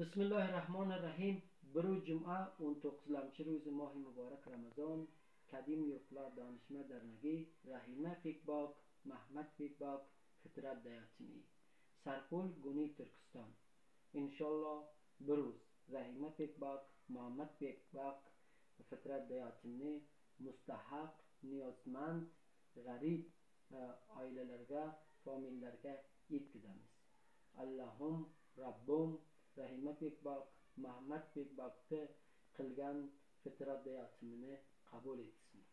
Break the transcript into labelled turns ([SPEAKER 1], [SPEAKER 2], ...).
[SPEAKER 1] بسم الله الرحمن الرحیم برو جمعه اون توقزلمچه روز ماه مبارک رمضان کدیم یقلا دانشمه در نگی رحیمه باک محمد باک فطرت دیاتینی سرپول گونی ترکستان انشالله بروز رحیمه باک محمد باک فطرت دیاتینی مستحق نیازمند غریب famillerge ip gidemiz. Allahum Rabbum rahimatbek boq muhammadbek boqqa qilgan fitrat dayatsimini qabul etsin.